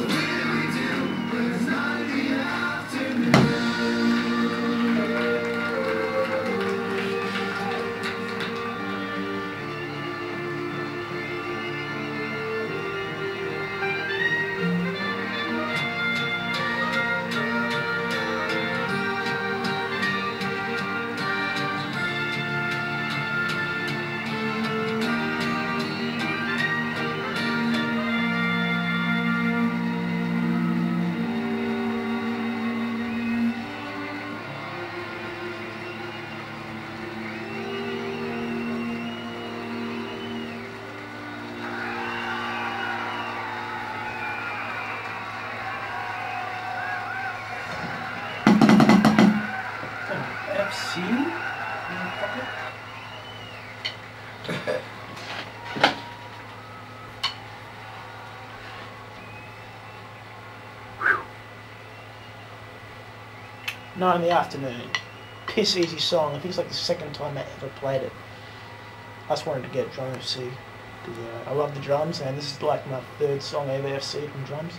So what do we do? It's not the. AFC? Nine in the afternoon. Piss easy song. I think it's like the second time I ever played it. I just wanted to get drum FC because uh, I love the drums, and this is like my third song ever FC from drums.